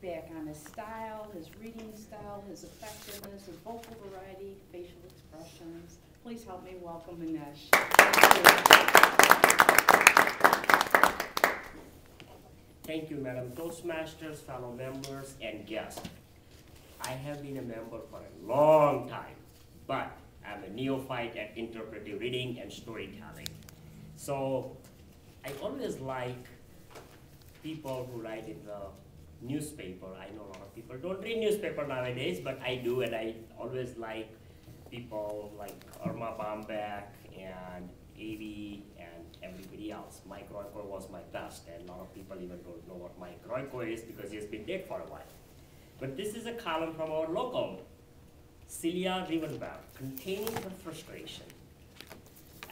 feedback on his style, his reading style, his effectiveness, his vocal variety, facial expressions. Please help me welcome Minesh. Thank you, Madam Toastmasters, fellow members, and guests. I have been a member for a long time, but I'm a neophyte at interpretive reading and storytelling. So I always like people who write in the newspaper. I know a lot of people don't read newspaper nowadays, but I do, and I always like people like Erma Bombeck and Avi and everybody else. Mike Royko was my best, and a lot of people even don't know what Mike Royko is because he has been dead for a while. But this is a column from our local, Celia Rivenbark, containing her frustration.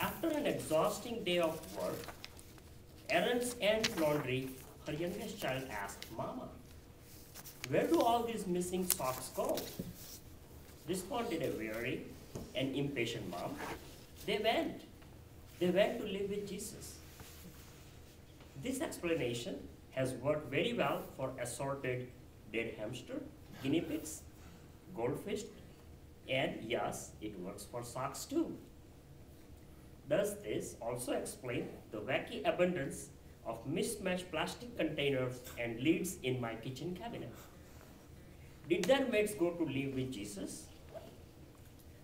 After an exhausting day of work, errands and laundry, her youngest child asked, Mama, where do all these missing socks go? Responded a weary and impatient mom, they went. They went to live with Jesus. This explanation has worked very well for assorted dead hamster, guinea pigs, goldfish, and yes, it works for socks too. Does this also explain the wacky abundance of mismatched plastic containers and lids in my kitchen cabinet? Did their mates go to live with Jesus?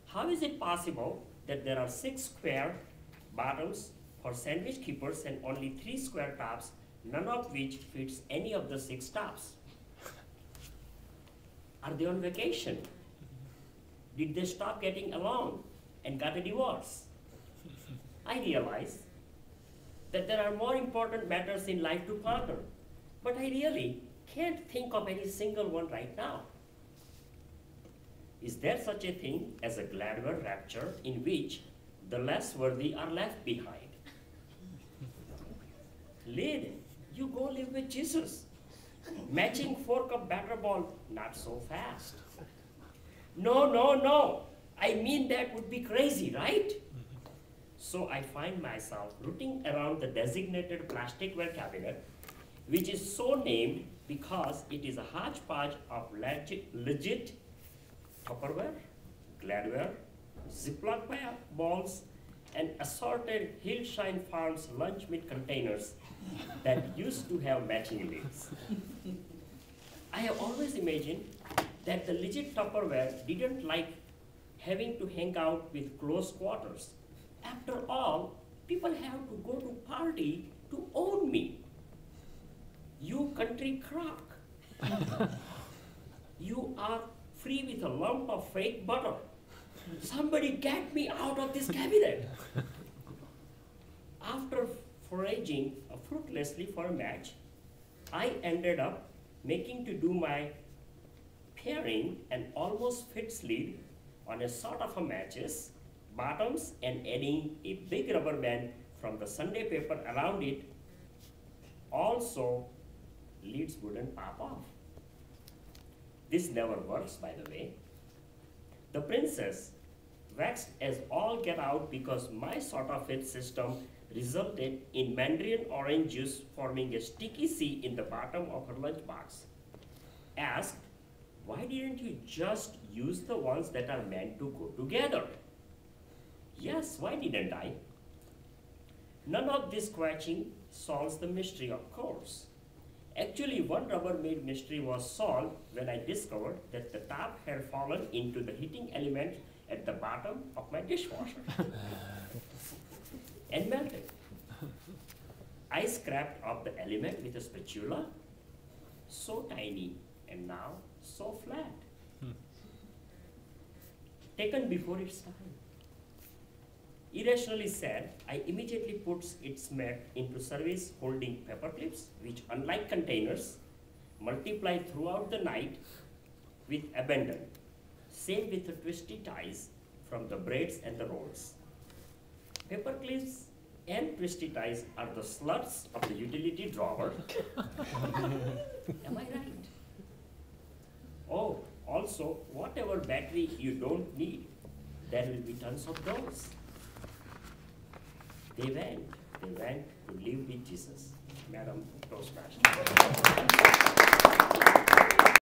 How is it possible that there are six square bottoms for sandwich keepers and only three square tops, none of which fits any of the six tops? Are they on vacation? Did they stop getting along and got a divorce? I realize that there are more important matters in life to ponder, but I really can't think of any single one right now. Is there such a thing as a Gladware rapture in which the less worthy are left behind? Lid, you go live with Jesus. Matching four cup batter ball, not so fast. No, no, no. I mean, that would be crazy, right? So I find myself rooting around the designated plasticware cabinet, which is so named because it is a hodgepodge of legit, legit Tupperware, Gladware, Ziploc balls, and assorted Hillshire Farms lunch meat containers that used to have matching lids. I have always imagined that the legit Tupperware didn't like having to hang out with close quarters. After all, people have to go to party to own me. You country crock. you are free with a lump of fake butter. Somebody get me out of this cabinet. After foraging fruitlessly for a match, I ended up making to do my pairing an almost fit sleeve on a sort of a matches, bottoms, and adding a big rubber band from the Sunday paper around it. Also, leads wouldn't pop off. This never works, by the way. The princess waxed as all get out because my sort of fit system resulted in mandarin orange juice forming a sticky sea in the bottom of her lunchbox. Asked, why didn't you just use the ones that are meant to go together? Yes, why didn't I? None of this scratching solves the mystery, of course. Actually, one Rubbermaid mystery was solved when I discovered that the top had fallen into the heating element at the bottom of my dishwasher and melted. I scraped up the element with a spatula, so tiny and now so flat. Hmm. Taken before its time. Irrationally said, I immediately puts its mat into service holding paper clips, which unlike containers, multiply throughout the night with abandon. Same with the twisty ties from the braids and the rolls. Paper clips and twisty ties are the sluts of the utility drawer. Am I right? Oh, also, whatever battery you don't need, there will be tons of those. They went. They went to live with Jesus. Madam Toastmaster.